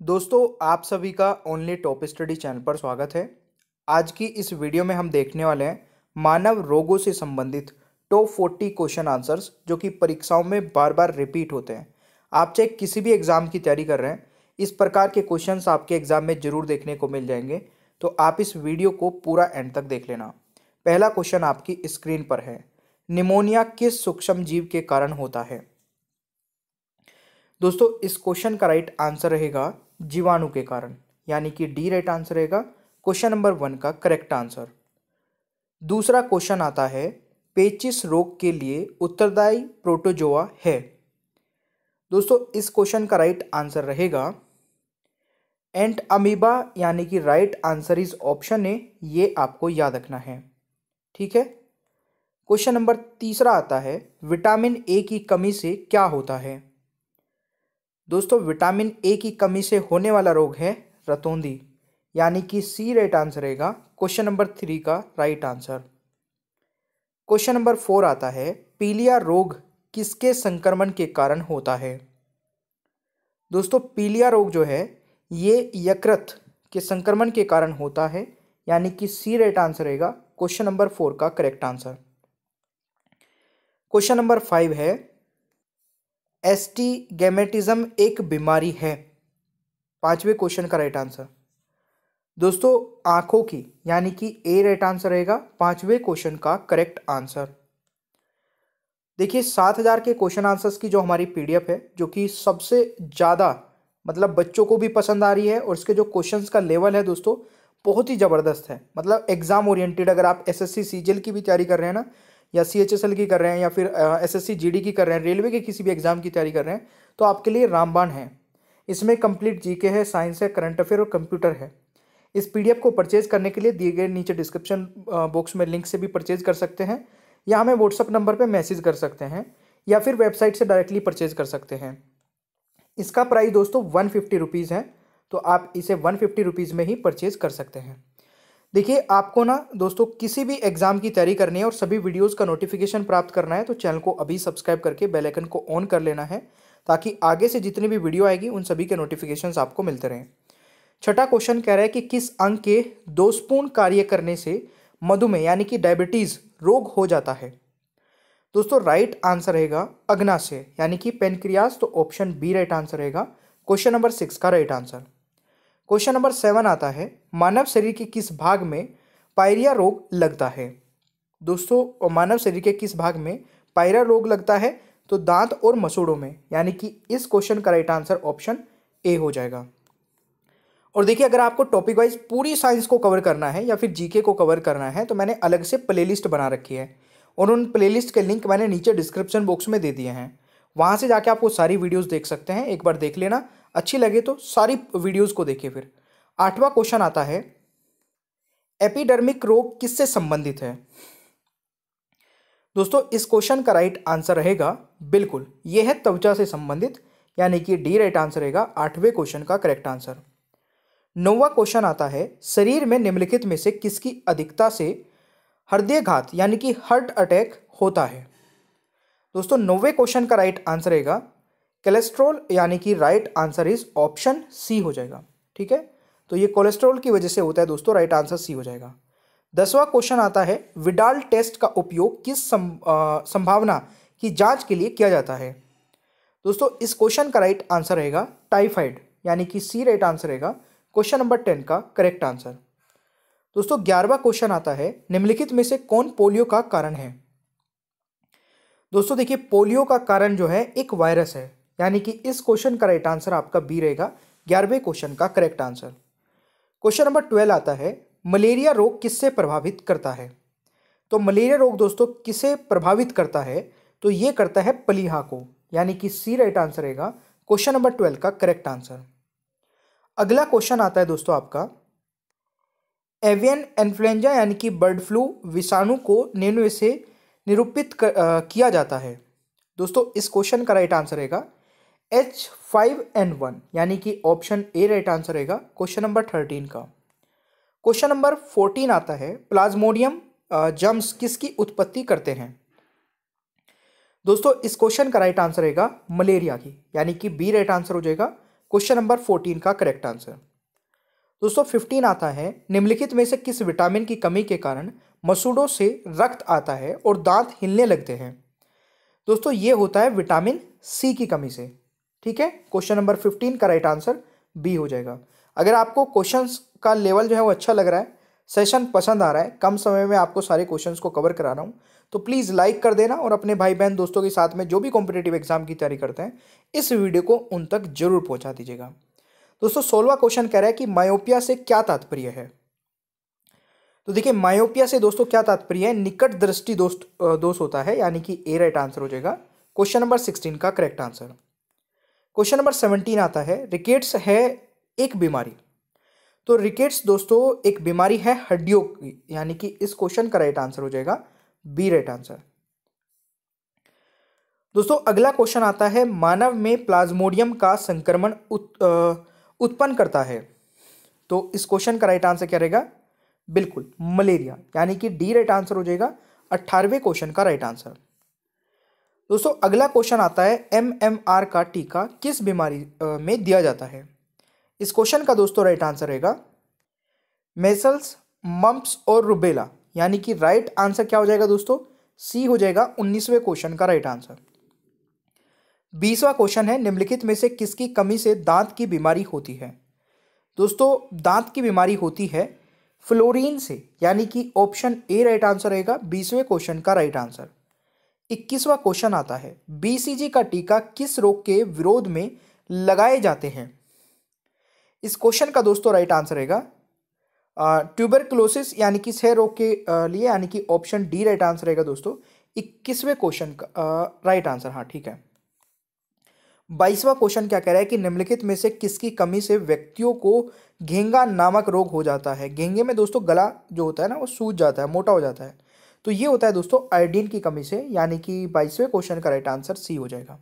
दोस्तों, आप सभी का ओनली टॉप स्टडी चैनल पर स्वागत है। आज की इस वीडियो में हम देखने वाले हैं मानव रोगों से संबंधित टॉप फोर्टी क्वेश्चन आंसर्स, जो कि परीक्षाओं में बार बार रिपीट होते हैं। आप चाहे किसी भी एग्ज़ाम की तैयारी कर रहे हैं, इस प्रकार के क्वेश्चंस आपके एग्ज़ाम में ज़रूर देखने को मिल जाएँगे। तो आप इस वीडियो को पूरा एंड तक देख लेना। पहला क्वेश्चन आपकी स्क्रीन पर है। निमोनिया किस सूक्ष्म जीव के कारण होता है? दोस्तों, इस क्वेश्चन का राइट आंसर रहेगा जीवाणु के कारण, यानी कि डी राइट आंसर रहेगा क्वेश्चन नंबर वन का करेक्ट आंसर दूसरा क्वेश्चन आता है, पेचिस रोग के लिए उत्तरदायी प्रोटोजोआ है। दोस्तों, इस क्वेश्चन का राइट आंसर रहेगा। एंट अमीबा यानी कि right answer is option A ये आपको याद रखना है। ठीक है? क्वेश्चन नंबर तीसरा आता है विटामिन ए की कमी से क्या होता है? दोस्तों, विटामिन ए की कमी से होने वाला रोग है रतौंदी, यानी कि सी राइट आंसर रहेगा। क्वेश्चन नंबर थ्री का right answer question number four आता है, पीलिया रोग किसके संक्रमण के कारण होता है? दोस्तों, पीलिया रोग जो है, ये यकृत के संक्रमण के कारण होता है, यानी कि सी राइट आंसर रहेगा। क्वेश्चन नंबर फोर का correct answer question number five है एस्टीगेमेटिज्म एक बीमारी है। पाँचवें क्वेश्चन का राइट आंसर दोस्तों, आँखों की, यानी कि ए राइट आंसर रहेगा। पाँचवें क्वेश्चन का करेक्ट आंसर देखिए, सात हज़ार के क्वेश्चन आंसर्स की जो हमारी पीडीएफ है, जो कि सबसे ज़्यादा मतलब बच्चों को भी पसंद आ रही है, और इसके जो क्वेश्चंस का लेवल है दोस्तों, बहुत ही ज़बरदस्त है। मतलब एग्ज़ाम ओरिएंटेड अगर आप एसएससी सीजीएल की भी तैयारी कर रहे हैं ना या सी एच एस एल की कर रहे हैं या फिर S S C G D की कर रहे हैं, रेलवे के किसी भी एग्ज़ाम की तैयारी कर रहे हैं तो आपके लिए रामबाण है। इसमें कंप्लीट जीके है साइंस है करंट अफेयर और कंप्यूटर है। इस पीडीएफ को परचेज करने के लिए दिए गए नीचे डिस्क्रिप्शन बॉक्स में लिंक से भी परचेज कर सकते हैं, या हमें व्हाट्सअप नंबर पर मैसेज कर सकते हैं, या फिर वेबसाइट से डायरेक्टली परचेज कर सकते हैं। इसका प्राइस दोस्तों वन फिफ्टी रुपीज़ है तो आप इसे वन फिफ्टी रुपीज़ में ही परचेज कर सकते हैं। देखिए, आपको ना दोस्तों किसी भी एग्ज़ाम की तैयारी करनी है और सभी वीडियोस का नोटिफिकेशन प्राप्त करना है तो चैनल को अभी सब्सक्राइब करके बेल आइकन को ऑन कर लेना है, ताकि आगे से जितनी भी वीडियो आएगी, उन सभी के नोटिफिकेशन आपको मिलते रहें। छठा क्वेश्चन कह रहा है कि किस अंग के दोषपूर्ण कार्य करने से मधुमेह, यानी कि डायबिटीज़ रोग हो जाता है? दोस्तों राइट आंसर रहेगा अग्नाशय, यानी कि पेनक्रियास तो ऑप्शन बी राइट आंसर रहेगा। क्वेश्चन नंबर सिक्स का right answer question number seven आता है, मानव शरीर के किस भाग में पायरिया रोग लगता है? दोस्तों, मानव शरीर के किस भाग में पायरिया रोग लगता है? तो दांत और मसूड़ों में, यानी कि इस क्वेश्चन का राइट आंसर ऑप्शन ए हो जाएगा। और देखिए, अगर आपको टॉपिक वाइज पूरी साइंस को कवर करना है या फिर जीके को कवर करना है तो मैंने अलग से प्लेलिस्ट बना रखी है। और उन प्लेलिस्ट के लिंक मैंने नीचे डिस्क्रिप्शन बॉक्स में दे दिए हैं। वहाँ से जाके आप वो सारी वीडियोस देख सकते हैं। एक बार देख लेना। अच्छी लगे तो सारी वीडियोस को देखिए फिर। आठवां क्वेश्चन आता है एपिडर्मिक रोग किससे संबंधित है? दोस्तों, इस क्वेश्चन का राइट आंसर रहेगा, बिल्कुल यह है त्वचा से संबंधित, यानी कि डी राइट आंसर रहेगा, आठवें क्वेश्चन का करेक्ट आंसर नौवा क्वेश्चन आता है, शरीर में निम्नलिखित में से किसकी अधिकता से हृदय घात यानी कि हार्ट अटैक होता है? दोस्तों, नौवे क्वेश्चन का राइट आंसर रहेगा कोलेस्ट्रॉल यानी कि right answer is option C हो जाएगा। ठीक है? तो ये कोलेस्ट्रॉल की वजह से होता है दोस्तों राइट आंसर सी हो जाएगा। दसवां क्वेश्चन आता है विडाल टेस्ट का उपयोग किस संभावना की जाँच के लिए किया जाता है? दोस्तों, इस क्वेश्चन का राइट आंसर रहेगा टाइफाइड यानी कि सी राइट आंसर रहेगा। क्वेश्चन नंबर टेन का करेक्ट आंसर दोस्तों, ग्यारहवा क्वेश्चन आता है, निम्नलिखित में से कौन पोलियो का कारण है? दोस्तों, देखिए, पोलियो का कारण जो है, एक वायरस है। यानी कि इस क्वेश्चन का राइट आंसर आपका बी रहेगा, ग्यारहवें क्वेश्चन का correct answer question number twelve आता है, मलेरिया रोग किससे प्रभावित करता है? तो मलेरिया रोग दोस्तों किसे प्रभावित करता है? तो ये करता है पलीहा को, यानी कि सी राइट आंसर रहेगा क्वेश्चन नंबर ट्वेल्व का करेक्ट आंसर अगला क्वेश्चन आता है दोस्तों आपका एवियन इन्फ्लुएंजा यानी कि बर्ड फ्लू विषाणु को निम्न से निरूपित किया जाता है। दोस्तों इस क्वेश्चन का राइट आंसर रहेगा एच फाइव एन वन यानी कि ऑप्शन ए राइट आंसर रहेगा क्वेश्चन नंबर थर्टीन का। क्वेश्चन नंबर फोर्टीन आता है प्लाज्मोडियम जम्स किसकी उत्पत्ति करते हैं? दोस्तों, इस क्वेश्चन का राइट आंसर रहेगा मलेरिया की, यानी कि बी राइट आंसर हो जाएगा क्वेश्चन नंबर फोर्टीन का करेक्ट आंसर दोस्तों फिफ्टीन आता है, निम्नलिखित में से किस विटामिन की कमी के कारण मसूड़ों से रक्त आता है और दांत हिलने लगते हैं? दोस्तों, ये होता है विटामिन सी की कमी से। ठीक है? क्वेश्चन नंबर फिफ्टीन का राइट आंसर बी हो जाएगा। अगर आपको क्वेश्चंस का लेवल जो है वो अच्छा लग रहा है सेशन पसंद आ रहा है, कम समय में आपको सारे क्वेश्चंस को कवर करा रहा हूँ तो प्लीज़ लाइक कर देना और अपने भाई बहन दोस्तों के साथ में जो भी कॉम्पिटेटिव एग्ज़ाम की तैयारी करते हैं, इस वीडियो को उन तक ज़रूर पहुँचा दीजिएगा। दोस्तों, सोलवा क्वेश्चन कह रहा है कि मायोपिया से क्या तात्पर्य है? तो देखिए मायोपिया से दोस्तों क्या तात्पर्य है? निकट दृष्टि दोस्त दोष होता है, यानी कि ए राइट आंसर हो जाएगा। क्वेश्चन नंबर सिक्सटीन का correct answer question number seventeen आता है, रिकेट्स है एक बीमारी। तो रिकेट्स दोस्तों, एक बीमारी है हड्डियों की, यानी कि इस क्वेश्चन का राइट आंसर हो जाएगा बी राइट आंसर दोस्तों, अगला क्वेश्चन आता है, मानव में प्लाज्मोडियम का संक्रमण उत्पन्न करता है। तो इस क्वेश्चन का राइट आंसर क्या रहेगा? बिल्कुल, मलेरिया, यानी कि डी राइट आंसर हो जाएगा अट्ठारहवें क्वेश्चन का राइट आंसर दोस्तों, अगला क्वेश्चन आता है एम एम आर का टीका किस बीमारी में दिया जाता है? इस क्वेश्चन का दोस्तों राइट आंसर रहेगा मेसल्स मम्प्स और रुबेला यानी कि राइट आंसर क्या हो जाएगा दोस्तों? सी हो जाएगा उन्नीसवें क्वेश्चन का राइट आंसर बीसवा क्वेश्चन है, निम्नलिखित में से किसकी कमी से दांत की बीमारी होती है? दोस्तों, दांत की बीमारी होती है फ्लोरीन से, यानी कि ऑप्शन ए राइट आंसर रहेगा, बीसवें क्वेश्चन का राइट आंसर इक्कीसवा क्वेश्चन आता है बीसीजी का टीका किस रोग के विरोध में लगाए जाते हैं? इस क्वेश्चन का दोस्तों राइट आंसर रहेगा ट्यूबरक्लोसिस यानी कि छह रोग के लिए यानी कि ऑप्शन डी राइट आंसर रहेगा दोस्तों, इक्कीसवें क्वेश्चन का राइट आंसर हाँ ठीक है। बाईसवा क्वेश्चन क्या कह रहा है कि निम्नलिखित में से किसकी कमी से व्यक्तियों को घेंगा नामक रोग हो जाता है? घेंगे में दोस्तों गला जो होता है ना, वो सूज जाता है, मोटा हो जाता है। तो ये होता है दोस्तों आयोडीन की कमी से, यानी कि बाईसवें क्वेश्चन का राइट आंसर सी हो जाएगा।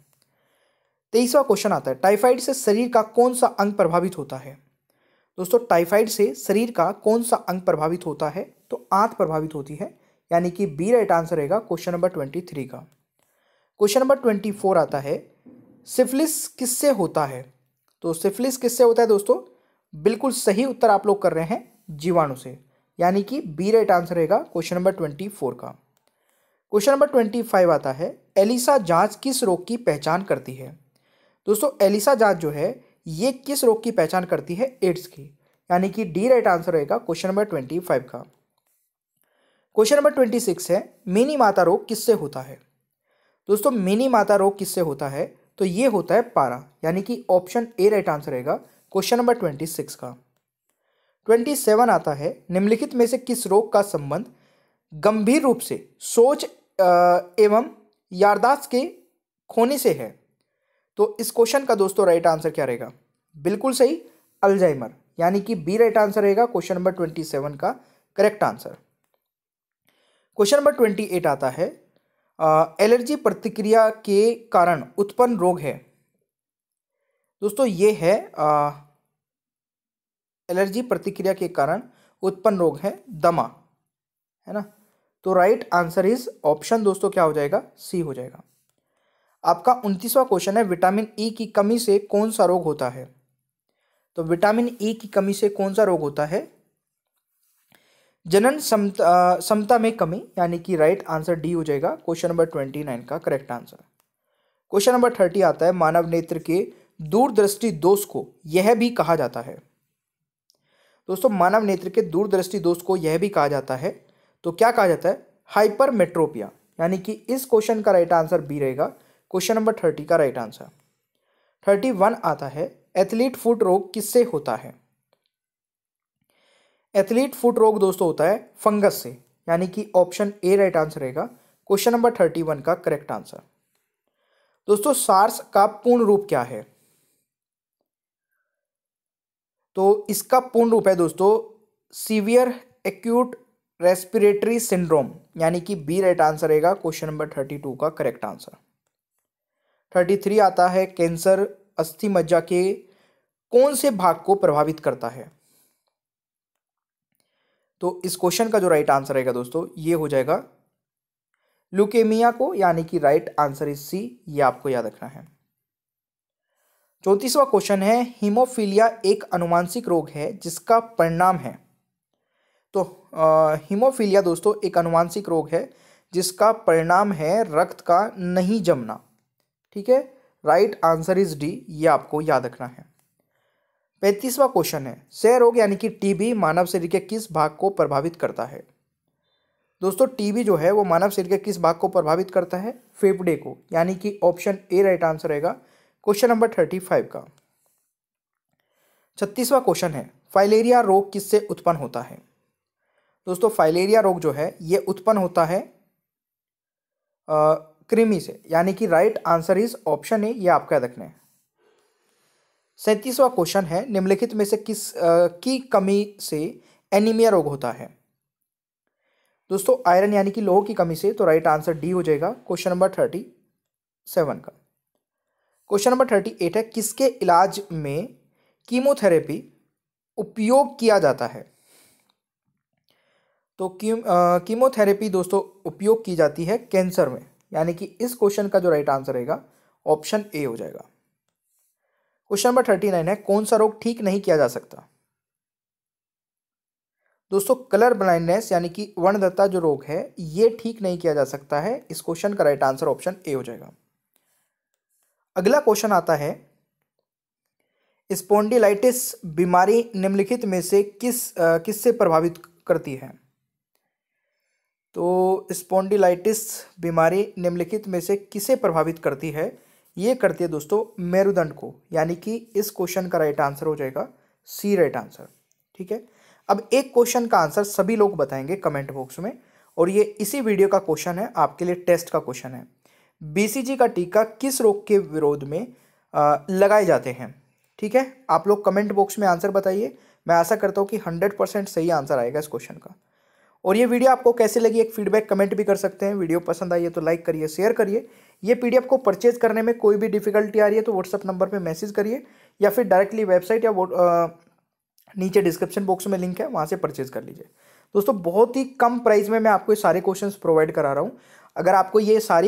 तेईसवा क्वेश्चन आता है टाइफाइड से शरीर का कौन सा अंग प्रभावित होता है? दोस्तों टाइफाइड से शरीर का कौन सा अंग प्रभावित होता है? तो आंत प्रभावित होती है, यानी कि बी राइट आंसर रहेगा क्वेश्चन नंबर ट्वेंटी थ्री का। क्वेश्चन नंबर ट्वेंटी फोर आता है सिफिलिस किससे होता है? तो सिफिलिस किससे होता है दोस्तों? बिल्कुल सही उत्तर आप लोग कर रहे हैं, जीवाणु से। यानी कि बी राइट आंसर रहेगा क्वेश्चन नंबर ट्वेंटी फोर का। क्वेश्चन नंबर ट्वेंटी फाइव आता है, एलिसा जाँच किस रोग की पहचान करती है? दोस्तों, एलिसा जाँच जो है, ये किस रोग की पहचान करती है? एड्स की। यानी कि डी राइट आंसर रहेगा क्वेश्चन नंबर ट्वेंटी फाइव का। क्वेश्चन नंबर ट्वेंटी सिक्स है, मिनी माता रोग किससे होता है? दोस्तों, मिनी माता रोग किससे होता है? तो ये होता है पारा। यानी कि ऑप्शन ए राइट आंसर रहेगा क्वेश्चन नंबर ट्वेंटी सिक्स का। ट्वेंटी सेवन आता है। निम्नलिखित में से किस रोग का संबंध गंभीर रूप से सोच एवं यारदाश्त के खोने से है? तो इस क्वेश्चन का दोस्तों राइट आंसर क्या रहेगा? बिल्कुल सही अल्जाइमर यानी कि बी राइट आंसर रहेगा क्वेश्चन नंबर ट्वेंटी सेवन का correct answer question number twenty eight आता है। एलर्जी प्रतिक्रिया के कारण उत्पन्न रोग है। दोस्तों ये है एलर्जी प्रतिक्रिया के कारण उत्पन्न रोग है दमा, है ना? तो राइट आंसर इज़ ऑप्शन दोस्तों क्या हो जाएगा? सी हो जाएगा। आपका उनतीसवा क्वेश्चन है विटामिन ई e की कमी से कौन सा रोग होता है? तो विटामिन ई e की कमी से कौन सा रोग होता है? जनन समता में कमी, यानी कि राइट आंसर डी हो जाएगा। क्वेश्चन नंबर ट्वेंटी नाइन का correct answer question number thirty आता है, मानव नेत्र के दूरदृष्टि दोष को। यह भी कहा जाता है। दोस्तों, मानव नेत्र के दूरदृष्टि दोष को यह भी कहा जाता है। तो क्या कहा जाता है? हाइपरमेट्रोपिया, यानी कि इस क्वेश्चन का राइट आंसर बी रहेगा। क्वेश्चन नंबर थर्टी का राइट आंसर। थर्टी वन आता है, एथलीट फुट रोग किससे होता है? एथलीट फुट रोग दोस्तों होता है फंगस से, यानी कि ऑप्शन ए राइट आंसर रहेगा। क्वेश्चन नंबर थर्टी वन का करेक्ट आंसर। दोस्तों, सार्स का पूर्ण रूप क्या है? तो इसका पूर्ण रूप है दोस्तों सीवियर एक्यूट रेस्पिरेटरी सिंड्रोम यानी कि बी राइट आंसर रहेगा क्वेश्चन नंबर थर्टी टू का करेक्ट आंसर थर्टी थ्री आता है कैंसर अस्थि मज्जा के कौन से भाग को प्रभावित करता है? तो इस क्वेश्चन का जो राइट आंसर रहेगा दोस्तों, ये हो जाएगा लुकेमिया को, यानी कि राइट आंसर इज़ सी ये आपको याद रखना है। चौंतीसवा क्वेश्चन है, हीमोफीलिया एक अनुवांशिक रोग है, जिसका परिणाम है। तो हीमोफीलिया दोस्तों, एक अनुवांशिक रोग है, जिसका परिणाम है रक्त का नहीं जमना। ठीक है? राइट आंसर इज़ डी, ये आपको याद रखना है। पैंतीसवा क्वेश्चन है क्षय रोग यानी कि टीबी मानव शरीर के किस भाग को प्रभावित करता है? दोस्तों, टीबी जो है, वो मानव शरीर के किस भाग को प्रभावित करता है? फेफड़े को, यानी कि ऑप्शन ए राइट आंसर रहेगा। क्वेश्चन नंबर थर्टी फाइव का। छत्तीसवा क्वेश्चन है फाइलेरिया रोग किससे उत्पन्न होता है? दोस्तों फाइलेरिया रोग जो है ये उत्पन्न होता है कृमि से यानी कि right answer is option A ये आपका रखना है। सैंतीसवा क्वेश्चन है निम्नलिखित में से किस आ, की कमी से एनीमिया रोग होता है? दोस्तों आयरन यानी कि लोह की कमी से तो राइट आंसर डी हो जाएगा क्वेश्चन नंबर थर्टी सेवन का। क्वेश्चन नंबर थर्टी एट है, किसके इलाज में कीमोथेरेपी उपयोग किया जाता है? तो कीमोथेरेपी दोस्तों उपयोग की जाती है कैंसर में, यानी कि इस क्वेश्चन का जो राइट आंसर रहेगा, ऑप्शन ए हो जाएगा। क्वेश्चन नंबर थर्टी नाइन है, कौन सा रोग ठीक नहीं किया जा सकता? दोस्तों, कलर ब्लाइंडनेस, यानी कि वर्णदत्ता जो रोग है, ये ठीक नहीं किया जा सकता है, इस क्वेश्चन का राइट आंसर ऑप्शन ए हो जाएगा। अगला क्वेश्चन आता है स्पोंडिलाइटिस बीमारी निम्नलिखित में से किस किससे प्रभावित करती है? तो स्पोंडिलाइटिस बीमारी निम्नलिखित में से किसे प्रभावित करती है? ये करती है दोस्तों मेरुदंड को, यानी कि इस क्वेश्चन का राइट आंसर हो जाएगा सी राइट आंसर ठीक है? अब एक क्वेश्चन का आंसर सभी लोग बताएँगे कमेंट बॉक्स में, और ये इसी वीडियो का क्वेश्चन है, आपके लिए टेस्ट का क्वेश्चन है। बीसीजी का टीका किस रोग के विरोध में आ, लगाए जाते हैं? ठीक है? आप लोग कमेंट बॉक्स में आंसर बताइए। मैं आशा करता हूँ कि हंड्रेड परसेंट सही आंसर आएगा इस क्वेश्चन का। और ये वीडियो आपको कैसे लगी एक फीडबैक कमेंट भी कर सकते हैं। वीडियो पसंद आई है तो लाइक करिए शेयर करिए। ये पीडीएफ को परचेज करने में कोई भी डिफिकल्टी आ रही है तो व्हाट्सअप नंबर पे मैसेज करिए या फिर डायरेक्टली वेबसाइट या वो नीचे डिस्क्रिप्शन बॉक्स में लिंक है वहाँ से परचेज कर लीजिए। दोस्तों बहुत ही कम प्राइस में मैं आपको ये सारे क्वेश्चंस प्रोवाइड करा रहा हूँ। अगर आपको ये सारी